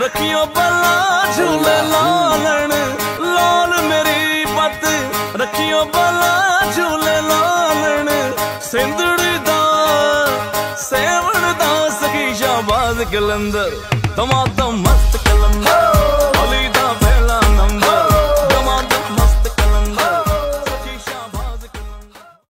ਰੱਖਿਓ ਬੱਲਾ ਝੂਲੇ ਲਾਲਣ ਲਾਲ ਮੇਰੀ ਪੱਤ ਰੱਖਿਓ ਬੱਲਾ ਝੂਲੇ ਲਾਲਣ ਸਿੰਧੜੀ ਦਾ, ਸੇਵਣ ਦਾ ਸਖੀ ਸ਼ਾਬਾਜ਼ ਕਲੰਦਰ ਦਮਾਦਮ ਮਸਤ